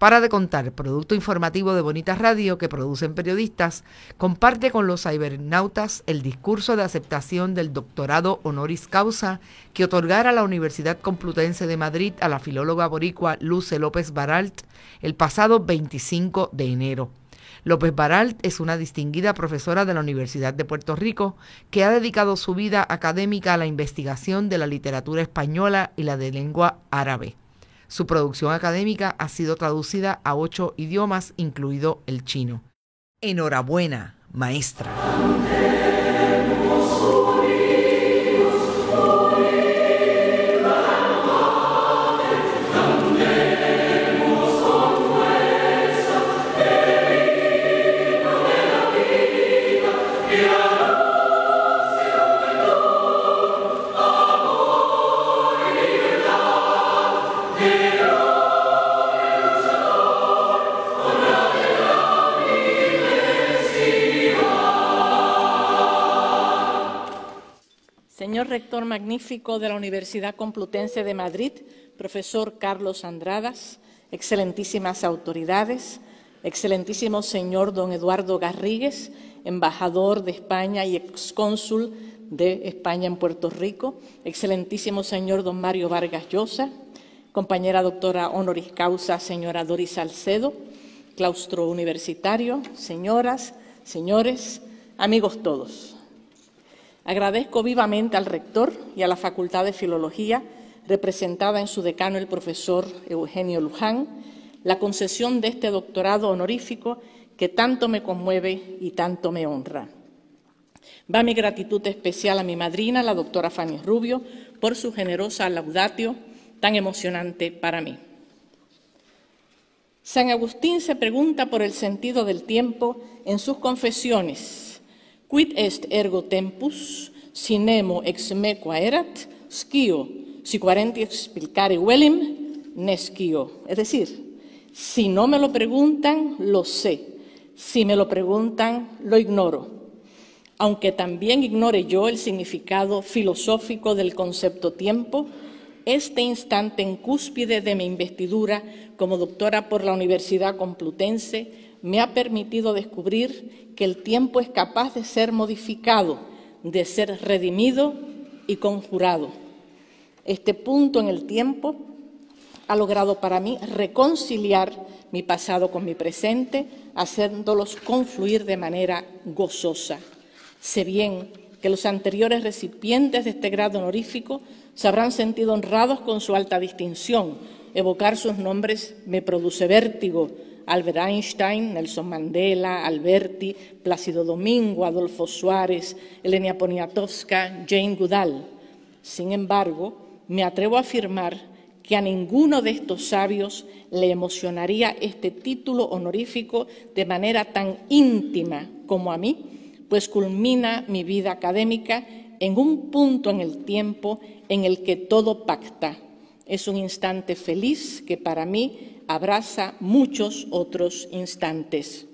Para de contar, producto informativo de Bonita Radio que producen periodistas, comparte con los cibernautas el discurso de aceptación del doctorado honoris causa que otorgara la Universidad Complutense de Madrid a la filóloga boricua Luce López Baralt el pasado 25 de enero. López Baralt es una distinguida profesora de la Universidad de Puerto Rico que ha dedicado su vida académica a la investigación de la literatura española y la de lengua árabe. Su producción académica ha sido traducida a ocho idiomas, incluido el chino. Enhorabuena, maestra. Rector magnífico de la Universidad Complutense de Madrid, profesor Carlos Andradas, excelentísimas autoridades, excelentísimo señor don Eduardo Garrigues, embajador de España y excónsul de España en Puerto Rico, excelentísimo señor don Mario Vargas Llosa, compañera doctora honoris causa señora Doris Salcedo, claustro universitario, señoras, señores, amigos todos. Agradezco vivamente al rector y a la Facultad de Filología, representada en su decano el profesor Eugenio Luján, la concesión de este doctorado honorífico que tanto me conmueve y tanto me honra. Va mi gratitud especial a mi madrina, la doctora Fanny Rubio, por su generosa laudatio tan emocionante para mí. San Agustín se pregunta por el sentido del tiempo en sus confesiones Quid est ergo tempus, sinemo ex me erat, scio, si quarenti explicare velim, ne scio. Es decir, si no me lo preguntan, lo sé. Si me lo preguntan, lo ignoro. Aunque también ignore yo el significado filosófico del concepto tiempo, este instante en cúspide de mi investidura como doctora por la Universidad Complutense me ha permitido descubrir que el tiempo es capaz de ser modificado, de ser redimido y conjurado. Este punto en el tiempo ha logrado para mí reconciliar mi pasado con mi presente, haciéndolos confluir de manera gozosa. Sé bien que los anteriores recipientes de este grado honorífico se habrán sentido honrados con su alta distinción. Evocar sus nombres me produce vértigo, Albert Einstein, Nelson Mandela, Alberti, Plácido Domingo, Adolfo Suárez, Elenia Poniatowska, Jane Goodall. Sin embargo, me atrevo a afirmar que a ninguno de estos sabios le emocionaría este título honorífico de manera tan íntima como a mí, pues culmina mi vida académica en un punto en el tiempo en el que todo pacta. Es un instante feliz que para mí abraza muchos otros instantes.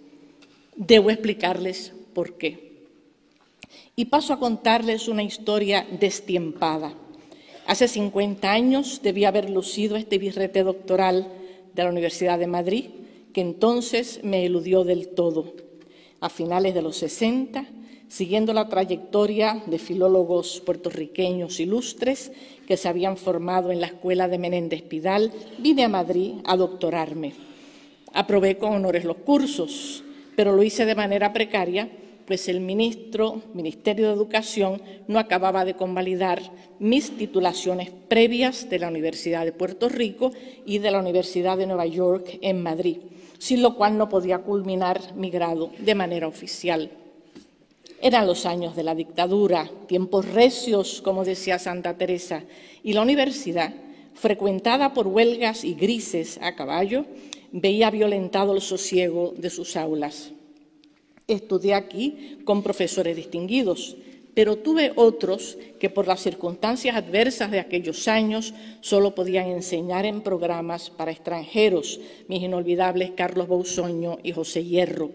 Debo explicarles por qué. Y paso a contarles una historia destiempada. Hace 50 años debía haber lucido este birrete doctoral de la Universidad de Madrid, que entonces me eludió del todo. A finales de los 60 siguiendo la trayectoria de filólogos puertorriqueños ilustres que se habían formado en la Escuela de Menéndez Pidal, vine a Madrid a doctorarme. Aprobé con honores los cursos, pero lo hice de manera precaria, pues el ministro, Ministerio de Educación, no acababa de convalidar mis titulaciones previas de la Universidad de Puerto Rico y de la Universidad de Nueva York en Madrid, sin lo cual no podía culminar mi grado de manera oficial. Eran los años de la dictadura, tiempos recios, como decía Santa Teresa, y la universidad, frecuentada por huelgas y grises a caballo, veía violentado el sosiego de sus aulas. Estudié aquí con profesores distinguidos, pero tuve otros que por las circunstancias adversas de aquellos años solo podían enseñar en programas para extranjeros, mis inolvidables Carlos Bausoño y José Hierro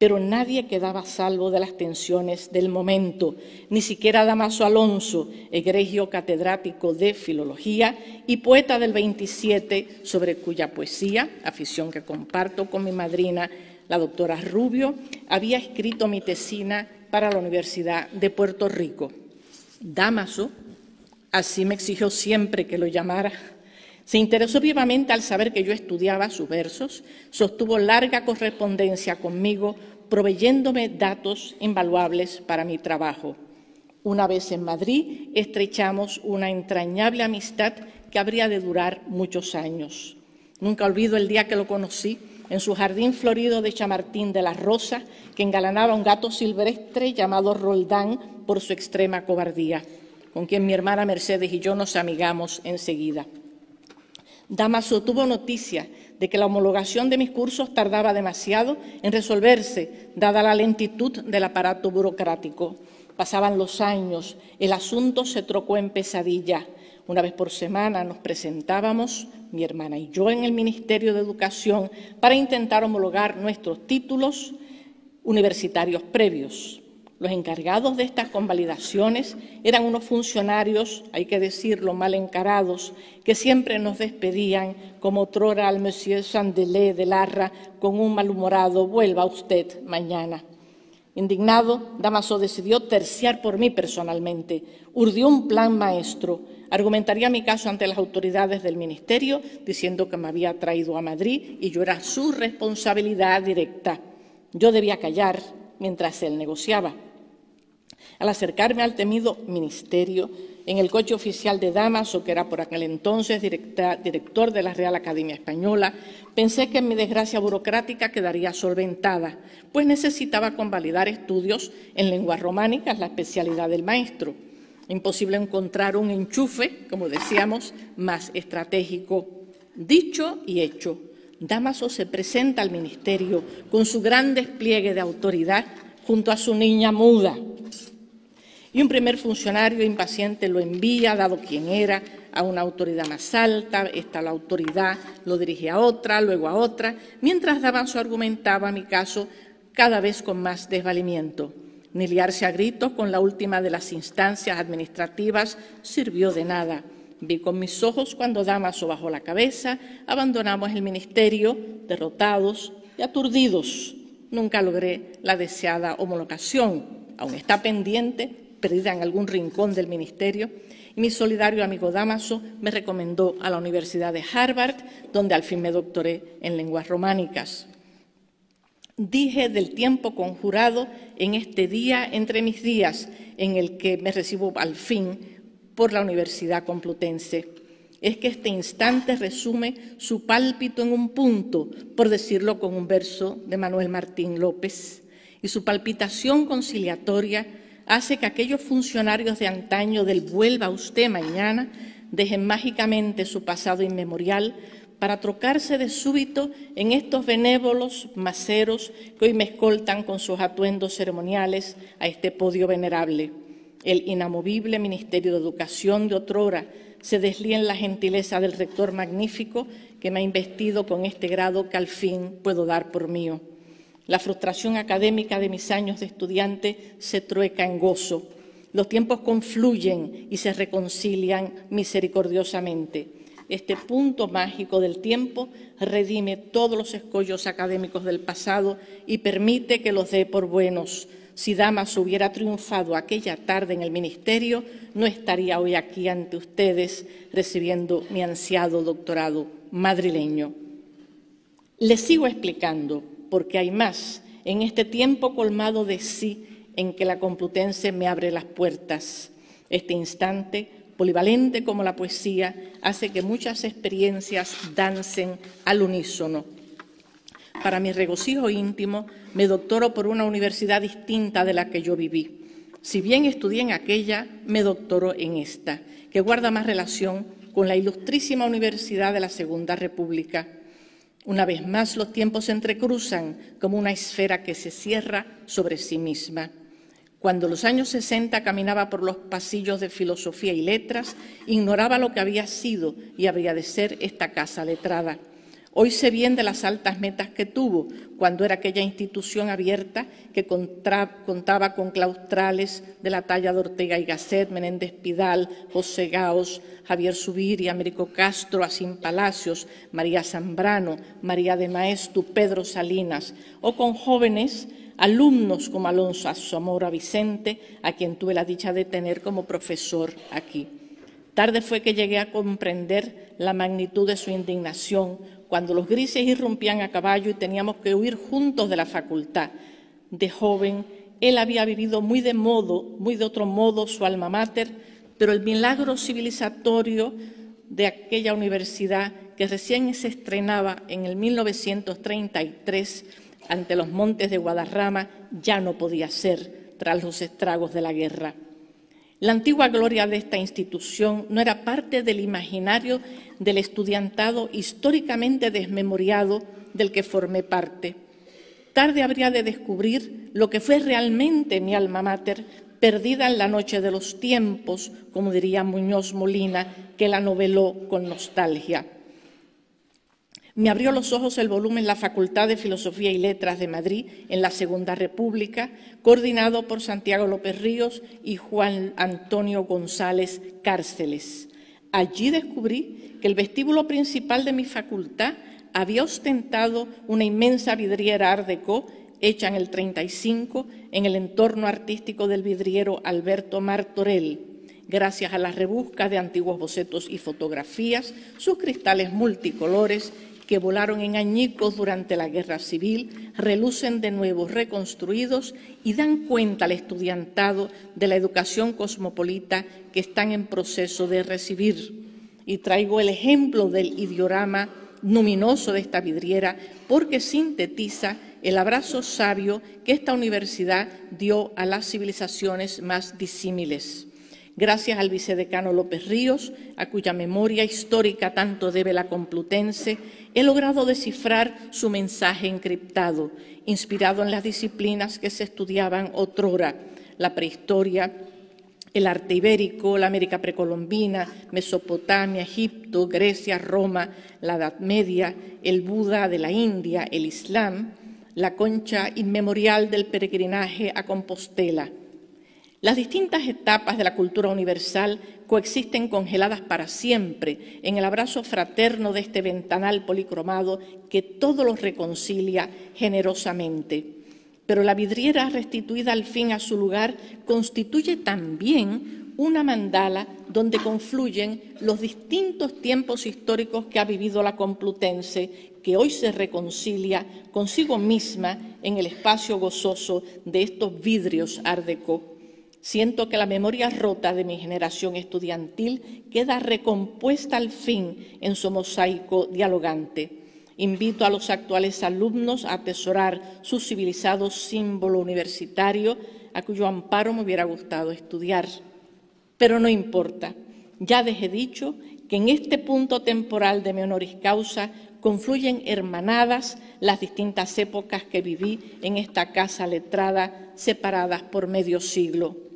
pero nadie quedaba salvo de las tensiones del momento, ni siquiera Damaso Alonso, egregio catedrático de filología y poeta del 27, sobre cuya poesía, afición que comparto con mi madrina, la doctora Rubio, había escrito mi tesina para la Universidad de Puerto Rico. Damaso, así me exigió siempre que lo llamara, se interesó vivamente al saber que yo estudiaba sus versos, sostuvo larga correspondencia conmigo, proveyéndome datos invaluables para mi trabajo. Una vez en Madrid estrechamos una entrañable amistad que habría de durar muchos años. Nunca olvido el día que lo conocí en su jardín florido de Chamartín de la Rosa, que engalanaba un gato silvestre llamado Roldán por su extrema cobardía, con quien mi hermana Mercedes y yo nos amigamos enseguida. Damaso tuvo noticia de que la homologación de mis cursos tardaba demasiado en resolverse, dada la lentitud del aparato burocrático. Pasaban los años, el asunto se trocó en pesadilla. Una vez por semana nos presentábamos, mi hermana y yo, en el Ministerio de Educación para intentar homologar nuestros títulos universitarios previos. Los encargados de estas convalidaciones eran unos funcionarios, hay que decirlo, mal encarados, que siempre nos despedían, como otrora al monsieur Chandelet de Larra, con un malhumorado vuelva usted mañana. Indignado, Damaso decidió terciar por mí personalmente. Urdió un plan maestro. Argumentaría mi caso ante las autoridades del ministerio, diciendo que me había traído a Madrid y yo era su responsabilidad directa. Yo debía callar mientras él negociaba. Al acercarme al temido ministerio, en el coche oficial de Damaso, que era por aquel entonces director de la Real Academia Española, pensé que mi desgracia burocrática quedaría solventada, pues necesitaba convalidar estudios en lenguas románicas, la especialidad del maestro. Imposible encontrar un enchufe, como decíamos, más estratégico. Dicho y hecho, Damaso se presenta al ministerio con su gran despliegue de autoridad junto a su niña muda, y un primer funcionario impaciente lo envía, dado quién era, a una autoridad más alta, esta la autoridad lo dirige a otra, luego a otra, mientras Davanzo argumentaba mi caso cada vez con más desvalimiento. Ni liarse a gritos con la última de las instancias administrativas sirvió de nada. Vi con mis ojos cuando Damaso bajó la cabeza, abandonamos el ministerio, derrotados y aturdidos. Nunca logré la deseada homologación. Aún está pendiente perdida en algún rincón del ministerio, y mi solidario amigo Damaso me recomendó a la Universidad de Harvard, donde al fin me doctoré en lenguas románicas. Dije del tiempo conjurado en este día entre mis días, en el que me recibo al fin por la Universidad Complutense. Es que este instante resume su pálpito en un punto, por decirlo con un verso de Manuel Martín López, y su palpitación conciliatoria hace que aquellos funcionarios de antaño del vuelva usted mañana dejen mágicamente su pasado inmemorial para trocarse de súbito en estos benévolos maceros que hoy me escoltan con sus atuendos ceremoniales a este podio venerable. El inamovible Ministerio de Educación de otrora se deslía en la gentileza del rector magnífico que me ha investido con este grado que al fin puedo dar por mío. La frustración académica de mis años de estudiante se trueca en gozo. Los tiempos confluyen y se reconcilian misericordiosamente. Este punto mágico del tiempo redime todos los escollos académicos del pasado y permite que los dé por buenos. Si Damas hubiera triunfado aquella tarde en el ministerio, no estaría hoy aquí ante ustedes recibiendo mi ansiado doctorado madrileño. Les sigo explicando porque hay más en este tiempo colmado de sí en que la Complutense me abre las puertas. Este instante, polivalente como la poesía, hace que muchas experiencias dancen al unísono. Para mi regocijo íntimo, me doctoro por una universidad distinta de la que yo viví. Si bien estudié en aquella, me doctoro en esta, que guarda más relación con la ilustrísima Universidad de la Segunda República una vez más los tiempos se entrecruzan como una esfera que se cierra sobre sí misma. Cuando los años 60 caminaba por los pasillos de filosofía y letras, ignoraba lo que había sido y habría de ser esta casa letrada. Hoy sé bien de las altas metas que tuvo cuando era aquella institución abierta que contaba con claustrales de la talla de Ortega y Gasset, Menéndez Pidal, José Gaos, Javier Subir y Américo Castro, Asín Palacios, María Zambrano, María de Maestu, Pedro Salinas, o con jóvenes alumnos como Alonso Zamora Vicente, a quien tuve la dicha de tener como profesor aquí. Tarde fue que llegué a comprender la magnitud de su indignación cuando los grises irrumpían a caballo y teníamos que huir juntos de la facultad. De joven, él había vivido muy de modo, muy de otro modo su alma mater, pero el milagro civilizatorio de aquella universidad que recién se estrenaba en el 1933 ante los montes de Guadarrama ya no podía ser tras los estragos de la guerra. La antigua gloria de esta institución no era parte del imaginario del estudiantado históricamente desmemoriado del que formé parte. Tarde habría de descubrir lo que fue realmente mi alma mater, perdida en la noche de los tiempos, como diría Muñoz Molina, que la noveló con nostalgia. Me abrió los ojos el volumen La Facultad de Filosofía y Letras de Madrid en la Segunda República, coordinado por Santiago López Ríos y Juan Antonio González Cárceles. Allí descubrí que el vestíbulo principal de mi facultad había ostentado una inmensa vidriera Art hecha en el 35 en el entorno artístico del vidriero Alberto Martorell. Gracias a las rebuscas de antiguos bocetos y fotografías, sus cristales multicolores que volaron en añicos durante la guerra civil, relucen de nuevo reconstruidos y dan cuenta al estudiantado de la educación cosmopolita que están en proceso de recibir. Y traigo el ejemplo del ideorama luminoso de esta vidriera porque sintetiza el abrazo sabio que esta universidad dio a las civilizaciones más disímiles gracias al vicedecano López Ríos, a cuya memoria histórica tanto debe la Complutense, he logrado descifrar su mensaje encriptado, inspirado en las disciplinas que se estudiaban otrora, la prehistoria, el arte ibérico, la América precolombina, Mesopotamia, Egipto, Grecia, Roma, la Edad Media, el Buda de la India, el Islam, la concha inmemorial del peregrinaje a Compostela, las distintas etapas de la cultura universal coexisten congeladas para siempre en el abrazo fraterno de este ventanal policromado que todo los reconcilia generosamente. Pero la vidriera restituida al fin a su lugar constituye también una mandala donde confluyen los distintos tiempos históricos que ha vivido la Complutense, que hoy se reconcilia consigo misma en el espacio gozoso de estos vidrios ardeco. Siento que la memoria rota de mi generación estudiantil queda recompuesta al fin en su mosaico dialogante. Invito a los actuales alumnos a atesorar su civilizado símbolo universitario, a cuyo amparo me hubiera gustado estudiar. Pero no importa, ya dejé dicho que en este punto temporal de mi honoris causa confluyen hermanadas las distintas épocas que viví en esta casa letrada, separadas por medio siglo.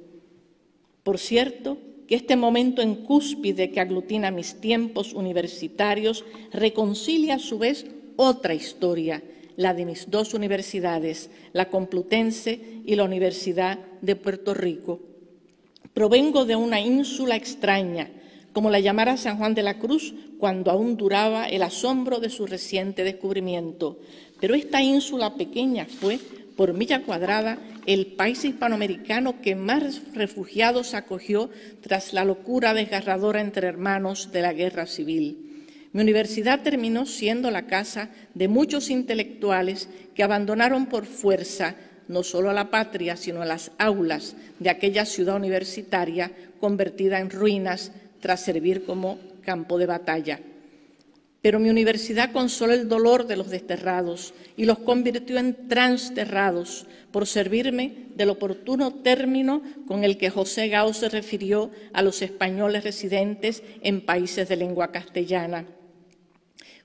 Por cierto, que este momento en cúspide que aglutina mis tiempos universitarios reconcilia a su vez otra historia, la de mis dos universidades, la Complutense y la Universidad de Puerto Rico. Provengo de una ínsula extraña, como la llamara San Juan de la Cruz cuando aún duraba el asombro de su reciente descubrimiento. Pero esta ínsula pequeña fue, por milla cuadrada, el país hispanoamericano que más refugiados acogió tras la locura desgarradora entre hermanos de la guerra civil. Mi universidad terminó siendo la casa de muchos intelectuales que abandonaron por fuerza no solo a la patria, sino a las aulas de aquella ciudad universitaria convertida en ruinas tras servir como campo de batalla. Pero mi universidad consoló el dolor de los desterrados y los convirtió en transterrados por servirme del oportuno término con el que José Gao se refirió a los españoles residentes en países de lengua castellana.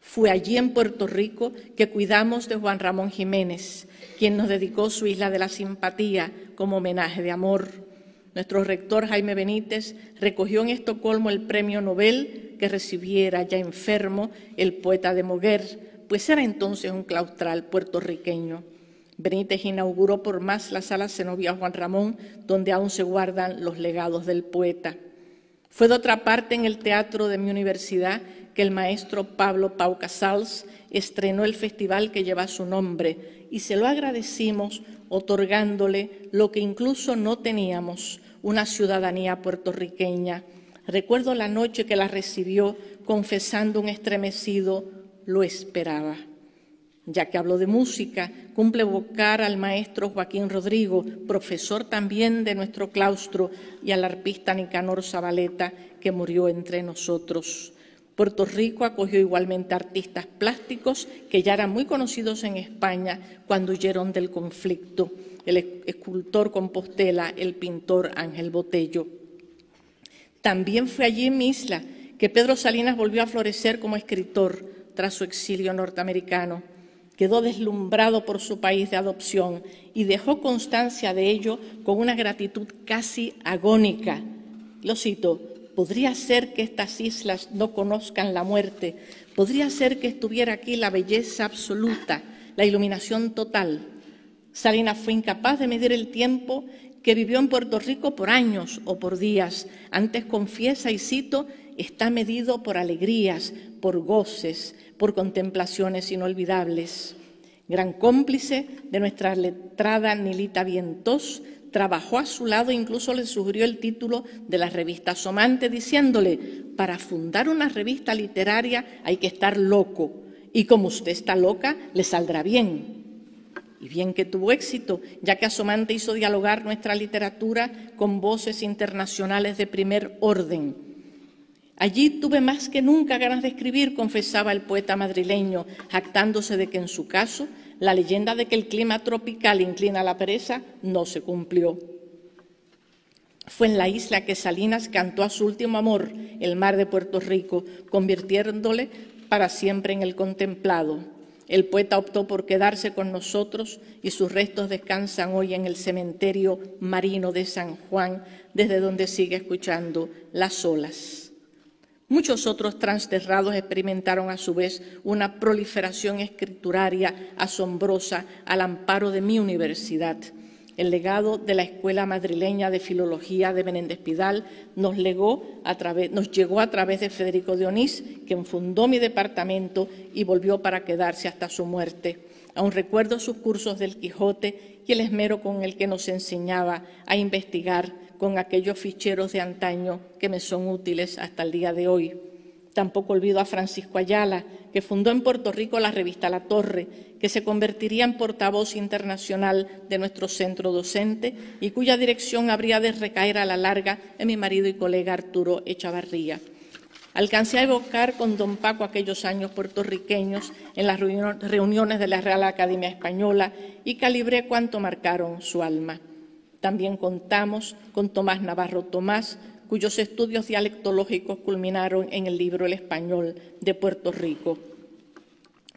Fue allí en Puerto Rico que cuidamos de Juan Ramón Jiménez, quien nos dedicó su Isla de la Simpatía como homenaje de amor. Nuestro rector Jaime Benítez recogió en Estocolmo el premio Nobel que recibiera ya enfermo el poeta de Moguer pues era entonces un claustral puertorriqueño. Benítez inauguró por más la sala Zenobia Juan Ramón, donde aún se guardan los legados del poeta. Fue de otra parte en el teatro de mi universidad que el maestro Pablo Pau Casals estrenó el festival que lleva su nombre y se lo agradecimos otorgándole lo que incluso no teníamos, una ciudadanía puertorriqueña. Recuerdo la noche que la recibió confesando un estremecido, lo esperaba. Ya que hablo de música, cumple evocar al maestro Joaquín Rodrigo, profesor también de nuestro claustro, y al arpista Nicanor Zabaleta, que murió entre nosotros. Puerto Rico acogió igualmente artistas plásticos que ya eran muy conocidos en España cuando huyeron del conflicto, el escultor Compostela, el pintor Ángel Botello. También fue allí en mi isla que Pedro Salinas volvió a florecer como escritor tras su exilio norteamericano. Quedó deslumbrado por su país de adopción y dejó constancia de ello con una gratitud casi agónica. Lo cito, podría ser que estas islas no conozcan la muerte, podría ser que estuviera aquí la belleza absoluta, la iluminación total. Salinas fue incapaz de medir el tiempo que vivió en Puerto Rico por años o por días. Antes confiesa y cito, está medido por alegrías, por goces, por contemplaciones inolvidables. Gran cómplice de nuestra letrada Nilita Vientos, trabajó a su lado e incluso le sugirió el título de la revista Somante, diciéndole, para fundar una revista literaria hay que estar loco, y como usted está loca, le saldrá bien. Y bien que tuvo éxito, ya que Asomante hizo dialogar nuestra literatura con voces internacionales de primer orden. Allí tuve más que nunca ganas de escribir, confesaba el poeta madrileño, jactándose de que en su caso la leyenda de que el clima tropical inclina a la pereza no se cumplió. Fue en la isla que Salinas cantó a su último amor, el mar de Puerto Rico, convirtiéndole para siempre en el contemplado. El poeta optó por quedarse con nosotros y sus restos descansan hoy en el cementerio marino de San Juan, desde donde sigue escuchando las olas. Muchos otros transterrados experimentaron a su vez una proliferación escrituraria asombrosa al amparo de mi universidad. El legado de la Escuela Madrileña de Filología de Menéndez Pidal nos, nos llegó a través de Federico de Onís, quien fundó mi departamento y volvió para quedarse hasta su muerte. Aún recuerdo sus cursos del Quijote y el esmero con el que nos enseñaba a investigar con aquellos ficheros de antaño que me son útiles hasta el día de hoy. Tampoco olvido a Francisco Ayala, que fundó en Puerto Rico la revista La Torre, que se convertiría en portavoz internacional de nuestro centro docente y cuya dirección habría de recaer a la larga en mi marido y colega Arturo Echavarría. Alcancé a evocar con don Paco aquellos años puertorriqueños en las reuniones de la Real Academia Española y calibré cuánto marcaron su alma. También contamos con Tomás Navarro Tomás, cuyos estudios dialectológicos culminaron en el libro El Español de Puerto Rico.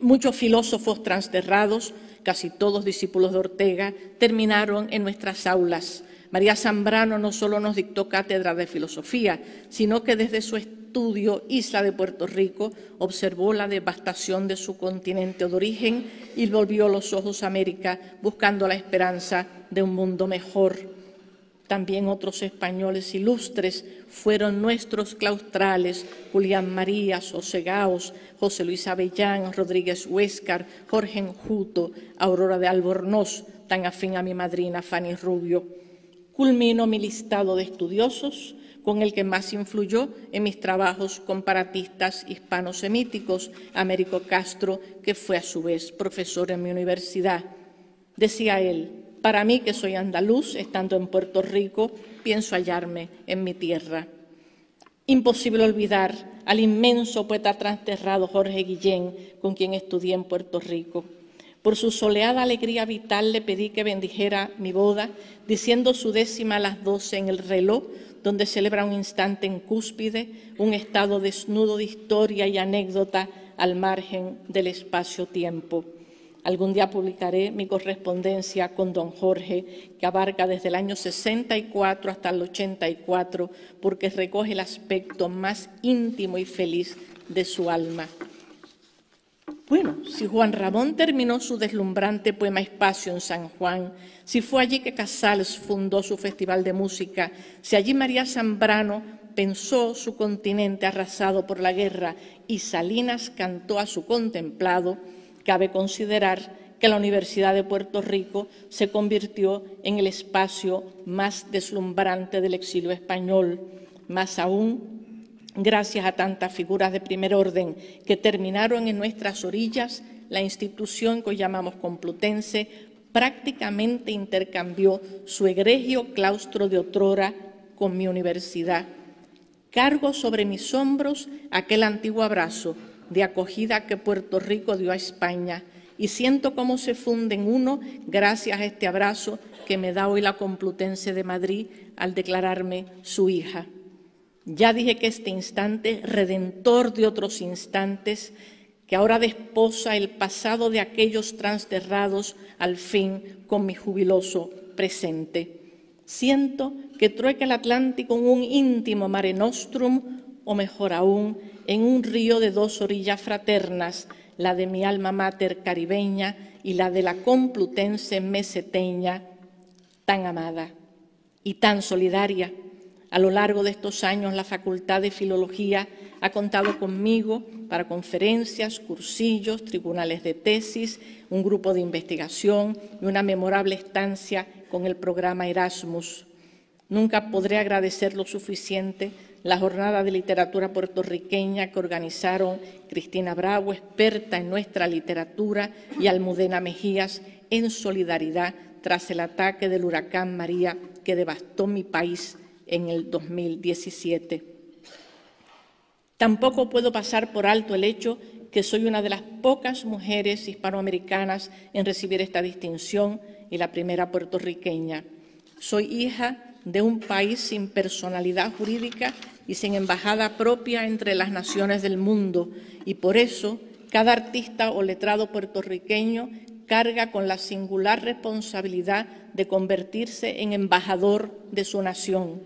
Muchos filósofos transterrados, casi todos discípulos de Ortega, terminaron en nuestras aulas. María Zambrano no solo nos dictó cátedra de filosofía, sino que desde su estudio Isla de Puerto Rico observó la devastación de su continente de origen y volvió los ojos a América buscando la esperanza de un mundo mejor. También otros españoles ilustres fueron nuestros claustrales, Julián Marías, Osegaos, José Luis Avellán, Rodríguez Huéscar, Jorge Enjuto, Aurora de Albornoz, tan afín a mi madrina Fanny Rubio. Culmino mi listado de estudiosos con el que más influyó en mis trabajos comparatistas hispano-semíticos, Américo Castro, que fue a su vez profesor en mi universidad. Decía él, para mí, que soy andaluz, estando en Puerto Rico, pienso hallarme en mi tierra. Imposible olvidar al inmenso poeta transterrado Jorge Guillén, con quien estudié en Puerto Rico. Por su soleada alegría vital le pedí que bendijera mi boda, diciendo su décima a las doce en el reloj, donde celebra un instante en cúspide, un estado desnudo de historia y anécdota al margen del espacio-tiempo. Algún día publicaré mi correspondencia con don Jorge, que abarca desde el año 64 hasta el 84, porque recoge el aspecto más íntimo y feliz de su alma. Bueno, si Juan Ramón terminó su deslumbrante poema Espacio en San Juan, si fue allí que Casals fundó su festival de música, si allí María Zambrano pensó su continente arrasado por la guerra y Salinas cantó a su contemplado, cabe considerar que la Universidad de Puerto Rico se convirtió en el espacio más deslumbrante del exilio español, más aún gracias a tantas figuras de primer orden que terminaron en nuestras orillas, la institución que hoy llamamos Complutense prácticamente intercambió su egregio claustro de otrora con mi universidad. Cargo sobre mis hombros aquel antiguo abrazo de acogida que Puerto Rico dio a España y siento cómo se funde en uno gracias a este abrazo que me da hoy la Complutense de Madrid al declararme su hija. Ya dije que este instante, redentor de otros instantes, que ahora desposa el pasado de aquellos transterrados al fin con mi jubiloso presente. Siento que trueca el Atlántico en un íntimo mare nostrum, o mejor aún, en un río de dos orillas fraternas, la de mi alma mater caribeña y la de la complutense meseteña, tan amada y tan solidaria. A lo largo de estos años, la Facultad de Filología ha contado conmigo para conferencias, cursillos, tribunales de tesis, un grupo de investigación y una memorable estancia con el programa Erasmus. Nunca podré agradecer lo suficiente la jornada de literatura puertorriqueña que organizaron Cristina Bravo, experta en nuestra literatura, y Almudena Mejías en solidaridad tras el ataque del huracán María que devastó mi país en el 2017. Tampoco puedo pasar por alto el hecho que soy una de las pocas mujeres hispanoamericanas en recibir esta distinción y la primera puertorriqueña. Soy hija de un país sin personalidad jurídica y sin embajada propia entre las naciones del mundo y por eso cada artista o letrado puertorriqueño carga con la singular responsabilidad de convertirse en embajador de su nación.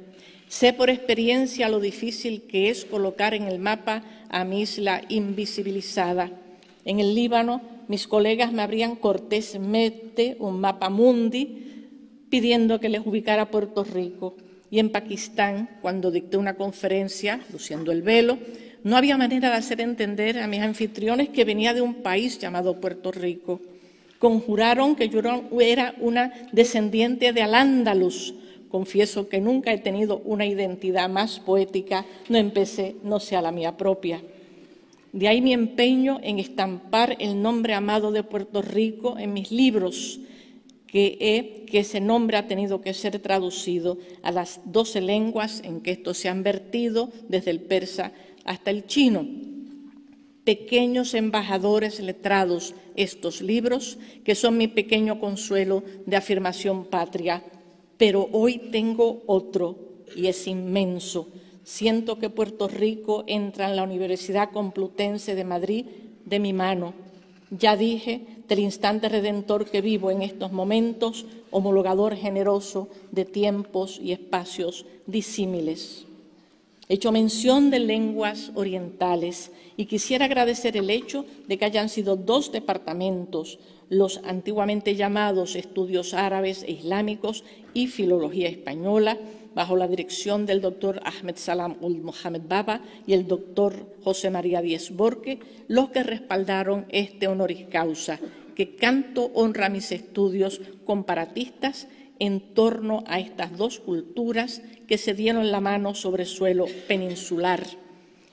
Sé por experiencia lo difícil que es colocar en el mapa a mi isla invisibilizada. En el Líbano, mis colegas me abrían cortésmente un mapa mundi pidiendo que les ubicara Puerto Rico y en Pakistán, cuando dicté una conferencia, luciendo el velo, no había manera de hacer entender a mis anfitriones que venía de un país llamado Puerto Rico. Conjuraron que yo era una descendiente de Al-Ándalus. Confieso que nunca he tenido una identidad más poética, no empecé, no sea la mía propia. De ahí mi empeño en estampar el nombre amado de Puerto Rico en mis libros, que, que ese nombre ha tenido que ser traducido a las doce lenguas en que estos se han vertido, desde el persa hasta el chino. Pequeños embajadores letrados estos libros, que son mi pequeño consuelo de afirmación patria. Pero hoy tengo otro y es inmenso. Siento que Puerto Rico entra en la Universidad Complutense de Madrid de mi mano. Ya dije del instante redentor que vivo en estos momentos, homologador generoso de tiempos y espacios disímiles. He hecho mención de lenguas orientales y quisiera agradecer el hecho de que hayan sido dos departamentos, los antiguamente llamados estudios árabes e islámicos y filología española, bajo la dirección del doctor Ahmed Salam ul Mohamed Baba y el doctor José María Díez Borque, los que respaldaron este honoris causa, que canto honra mis estudios comparatistas en torno a estas dos culturas que se dieron la mano sobre suelo peninsular.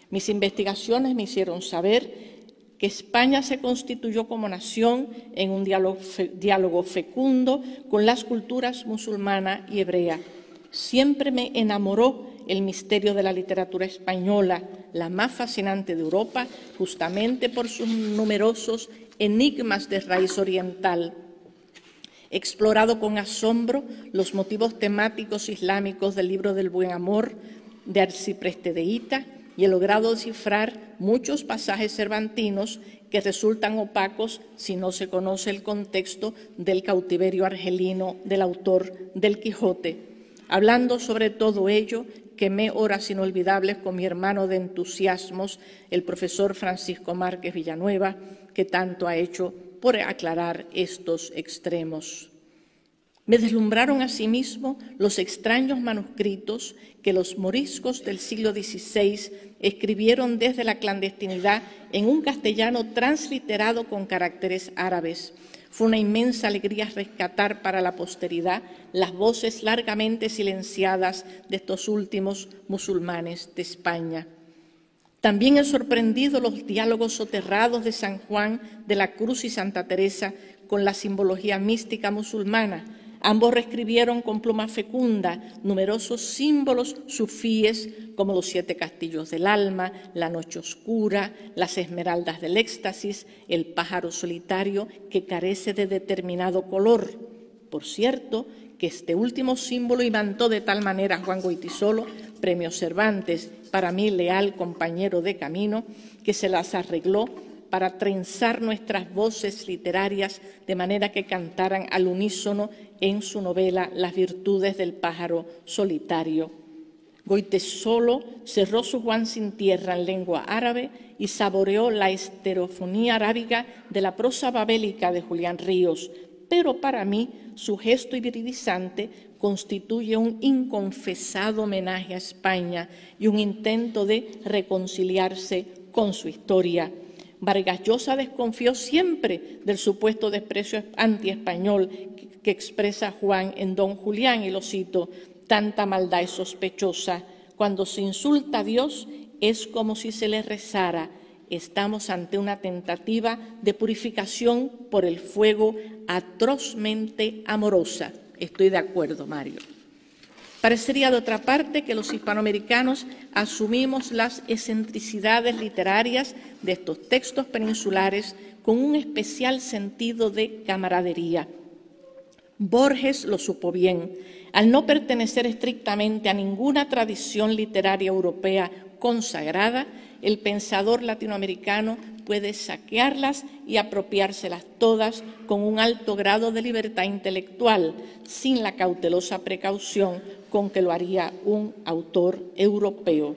Mis investigaciones me hicieron saber que España se constituyó como nación en un diálogo, fecundo con las culturas musulmana y hebrea Siempre me enamoró el misterio de la literatura española, la más fascinante de Europa, justamente por sus numerosos enigmas de raíz oriental. He explorado con asombro los motivos temáticos islámicos del libro del buen amor de Arcipreste de Ita y he logrado descifrar muchos pasajes cervantinos que resultan opacos si no se conoce el contexto del cautiverio argelino del autor del Quijote. Hablando sobre todo ello, quemé horas inolvidables con mi hermano de entusiasmos, el profesor Francisco Márquez Villanueva, que tanto ha hecho por aclarar estos extremos. Me deslumbraron asimismo los extraños manuscritos que los moriscos del siglo XVI escribieron desde la clandestinidad en un castellano transliterado con caracteres árabes. Fue una inmensa alegría rescatar para la posteridad las voces largamente silenciadas de estos últimos musulmanes de España. También he sorprendido los diálogos soterrados de San Juan de la Cruz y Santa Teresa con la simbología mística musulmana, Ambos reescribieron con pluma fecunda numerosos símbolos sufíes como los siete castillos del alma, la noche oscura, las esmeraldas del éxtasis, el pájaro solitario que carece de determinado color. Por cierto, que este último símbolo imantó de tal manera Juan Goitisolo, premio Cervantes, para mí leal compañero de camino, que se las arregló para trenzar nuestras voces literarias de manera que cantaran al unísono en su novela Las virtudes del pájaro solitario. solo cerró su Juan sin tierra en lengua árabe y saboreó la esterofonía arábiga de la prosa babélica de Julián Ríos, pero para mí su gesto hibridizante constituye un inconfesado homenaje a España y un intento de reconciliarse con su historia Vargas Llosa desconfió siempre del supuesto desprecio antiespañol que expresa Juan en Don Julián, y lo cito, tanta maldad es sospechosa. Cuando se insulta a Dios es como si se le rezara. Estamos ante una tentativa de purificación por el fuego atrozmente amorosa. Estoy de acuerdo, Mario. Parecería, de otra parte, que los hispanoamericanos asumimos las excentricidades literarias de estos textos peninsulares con un especial sentido de camaradería. Borges lo supo bien. Al no pertenecer estrictamente a ninguna tradición literaria europea consagrada, el pensador latinoamericano puede saquearlas y apropiárselas todas con un alto grado de libertad intelectual, sin la cautelosa precaución con que lo haría un autor europeo.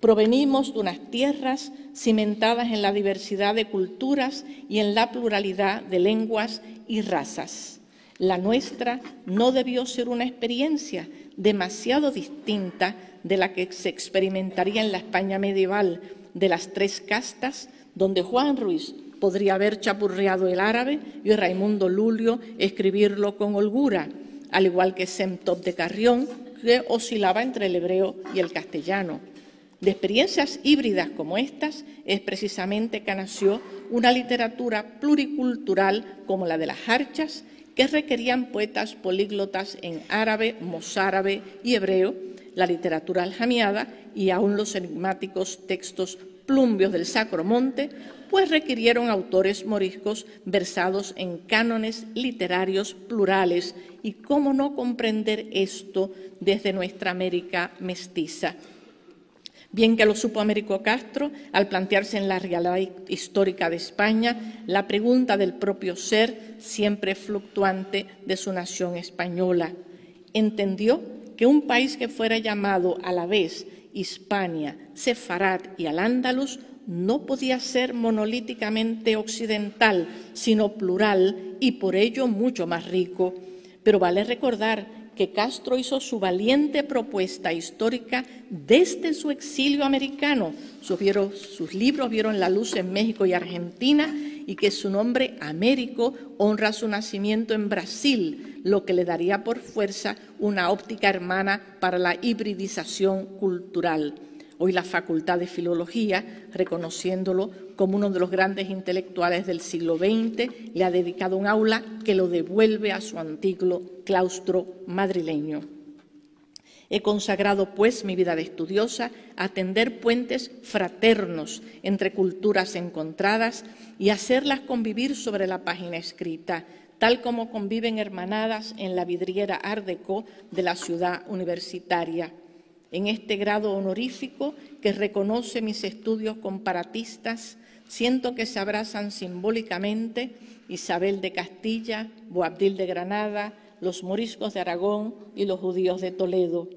Provenimos de unas tierras cimentadas en la diversidad de culturas y en la pluralidad de lenguas y razas. La nuestra no debió ser una experiencia demasiado distinta de la que se experimentaría en la España medieval de las tres castas, donde Juan Ruiz podría haber chapurreado el árabe y Raimundo Lulio escribirlo con holgura, al igual que Semtop de Carrión, que oscilaba entre el hebreo y el castellano. De experiencias híbridas como estas es precisamente que nació una literatura pluricultural como la de las harchas, que requerían poetas políglotas en árabe, mozárabe y hebreo, la literatura aljamiada y aún los enigmáticos textos plumbios del Sacro Monte, pues requirieron autores moriscos versados en cánones literarios plurales. ¿Y cómo no comprender esto desde nuestra América mestiza? Bien que lo supo Américo Castro al plantearse en la realidad histórica de España la pregunta del propio ser, siempre fluctuante, de su nación española. Entendió que un país que fuera llamado a la vez Hispania, Sefarad y Al-Ándalus no podía ser monolíticamente occidental, sino plural y por ello mucho más rico. Pero vale recordar que Castro hizo su valiente propuesta histórica desde su exilio americano. Sus, libros vieron la luz en México y Argentina y que su nombre Américo honra su nacimiento en Brasil, lo que le daría por fuerza una óptica hermana para la hibridización cultural. Hoy la Facultad de Filología, reconociéndolo como uno de los grandes intelectuales del siglo XX, le ha dedicado un aula que lo devuelve a su antiguo claustro madrileño. He consagrado, pues, mi vida de estudiosa a tender puentes fraternos entre culturas encontradas y hacerlas convivir sobre la página escrita, tal como conviven hermanadas en la vidriera Art de la ciudad universitaria en este grado honorífico que reconoce mis estudios comparatistas, siento que se abrazan simbólicamente Isabel de Castilla, Boabdil de Granada, los moriscos de Aragón y los judíos de Toledo.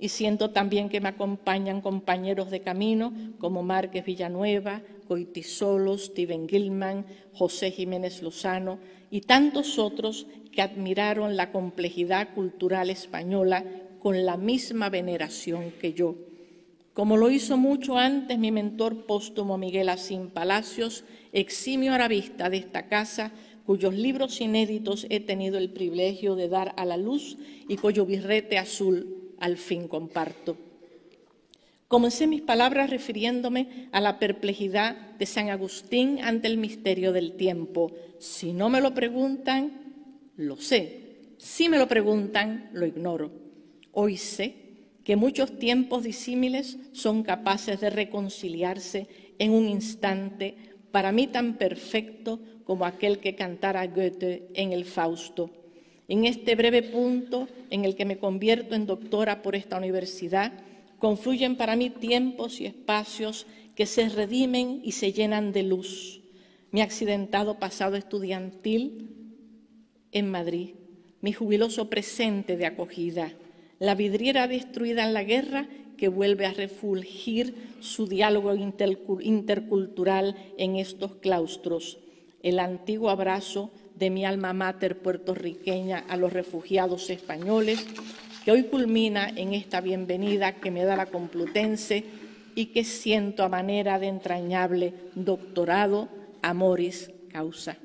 y siento también que me acompañan compañeros de camino como Márquez Villanueva, Coitisolo, Steven Gilman, José Jiménez Lozano y tantos otros que admiraron la complejidad cultural española con la misma veneración que yo. Como lo hizo mucho antes mi mentor póstumo Miguel Asín Palacios, eximio arabista de esta casa, cuyos libros inéditos he tenido el privilegio de dar a la luz y cuyo birrete azul al fin comparto. Comencé mis palabras refiriéndome a la perplejidad de San Agustín ante el misterio del tiempo. Si no me lo preguntan, lo sé. Si me lo preguntan, lo ignoro. Hoy sé que muchos tiempos disímiles son capaces de reconciliarse en un instante, para mí tan perfecto como aquel que cantara Goethe en el Fausto. En este breve punto en el que me convierto en doctora por esta universidad, confluyen para mí tiempos y espacios que se redimen y se llenan de luz. Mi accidentado pasado estudiantil en Madrid, mi jubiloso presente de acogida, la vidriera destruida en la guerra que vuelve a refulgir su diálogo intercultural en estos claustros, el antiguo abrazo de mi alma mater puertorriqueña a los refugiados españoles, que hoy culmina en esta bienvenida que me da la Complutense y que siento a manera de entrañable doctorado amoris causa.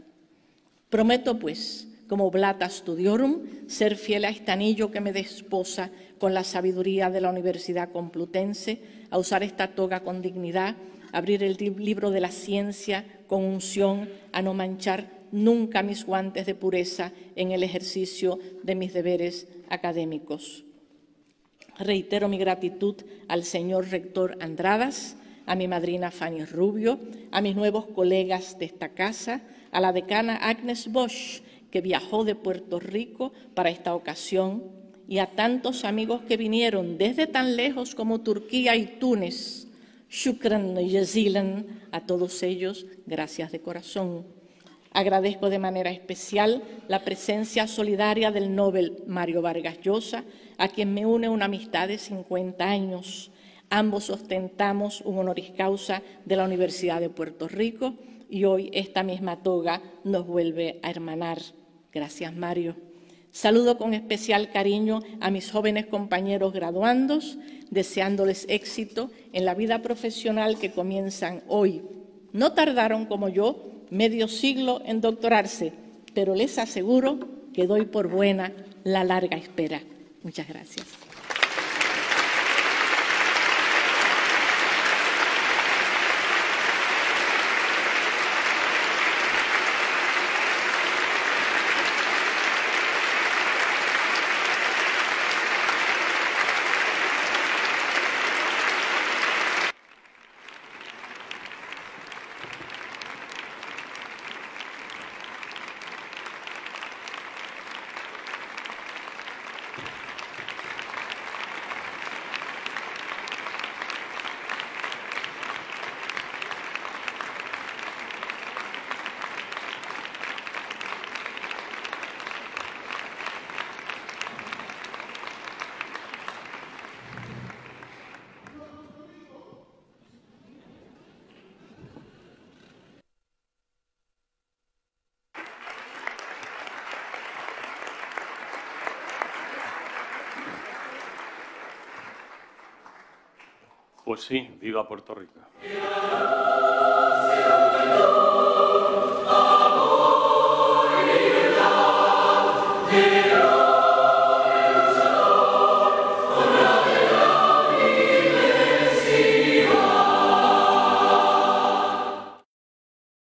Prometo, pues, como blata studiorum, ser fiel a este anillo que me desposa con la sabiduría de la Universidad Complutense, a usar esta toga con dignidad, abrir el libro de la ciencia con unción, a no manchar nunca mis guantes de pureza en el ejercicio de mis deberes académicos. Reitero mi gratitud al señor rector Andradas, a mi madrina Fanny Rubio, a mis nuevos colegas de esta casa, a la decana Agnes Bosch, que viajó de Puerto Rico para esta ocasión, y a tantos amigos que vinieron desde tan lejos como Turquía y Túnez. Shukran y a todos ellos, gracias de corazón. Agradezco de manera especial la presencia solidaria del Nobel Mario Vargas Llosa, a quien me une una amistad de 50 años. Ambos ostentamos un honoris causa de la Universidad de Puerto Rico y hoy esta misma toga nos vuelve a hermanar. Gracias, Mario. Saludo con especial cariño a mis jóvenes compañeros graduandos, deseándoles éxito en la vida profesional que comienzan hoy. No tardaron como yo medio siglo en doctorarse, pero les aseguro que doy por buena la larga espera. Muchas gracias. Pues sí, viva Puerto Rico.